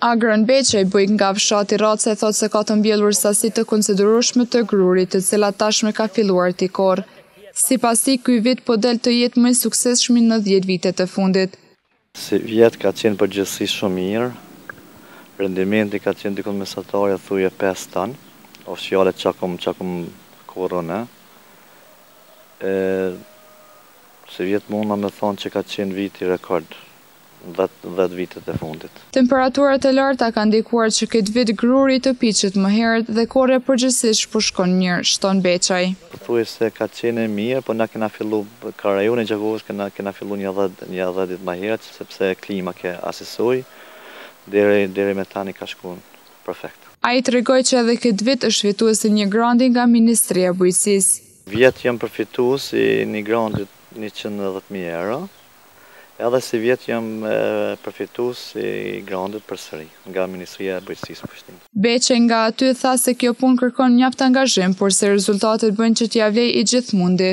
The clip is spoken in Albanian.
Agron Beqaj, bujk nga fshati Rrace, thotë se ka të mbjellur sasi të konsiderueshme të grurit, të cilat tashmë ka filluar t'i korrë. Sipas tij, ky vit po del të jetë më i suksesshmi në dhjetë vitet e fundit. Sivjet ka qenë përgjithësisht shumë mirë. Rendimenti ka qenë diku mesatarja thuje pesë ton oficiale çka kom çka kom korrë unë. Sivjet mundna me thonë që ka qenë viti rekord dhjetë vitet e fundit. Temperaturat e larta kanë ndikuar që këtë vit gruri të piqet më herët dhe korrja përgjithësisht po shkon mirë, shton Beqaj. Pothuajse ka qenë e mirë, por na kena fillu, kah rajoni i Gjakovës kena kena fillu një dhjetë një dhjetë ditë më herët sepse klima ke asisoj, deri deri me tani ka shku perfekt. Ai tregoi që edhe këtë vit është fitues i një granti nga Ministria e Bujqësisë. Vjet jam përfitues i një granti njëqind e dhjetë mijë euro, edhe sivjet jam përfitues i grantit përsëri nga Ministria e Bujqësisë Prishtinë. Beqaj nga aty tha se kjo punë kërkon mjaft angazhim, por se rezultatet bëjnë që t'ia vlejë i gjithë mundi.